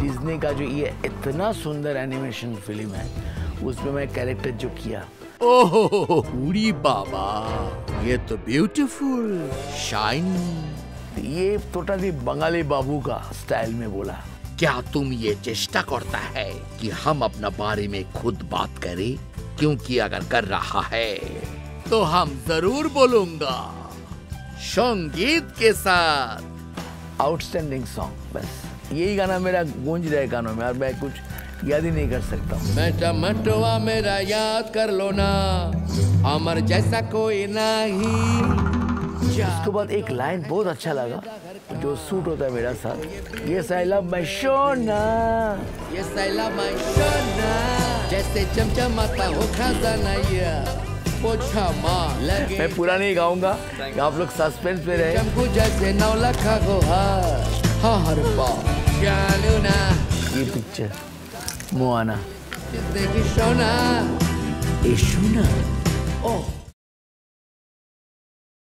Disney का जो ये इतना सुंदर एनिमेशन फ़िल्म है उसमें मैं कैरेक्टर जो किया। ओहो उड़ी बाबा ये तो ब्यूटीफुल शाइन ये टोटली बंगाली बाबू का स्टाइल में बोला। क्या तुम ये चेष्टा करता है कि हम अपना बारे में खुद बात करें? क्योंकि अगर कर रहा है तो हम ज़रूर बोलूँगा। संगीत के साथ। आउटस्टैंडिंग सॉन्ग बस। यही गाना मेरा गूंज रहा है कानों में और मैं कुछ याद ही नहीं कर सकता हूँ। बेटा मटवा मेरा याद कर लो ना अमर जैसा कोई नहीं। उसके बाद एक लाइन बहुत अच्छा लगा जो सूट होता है मेरा साथ। ये सैला मैं शोना ये सैला मैं सोना जैसे चमचमाता हो खजाना माँ पूरा नहीं गाऊँगा। आप लोग सस्पेंस में रहे। जैसे नौ लखा हर ये पिक्चर मोआना जिसने की सोना। ये सोना?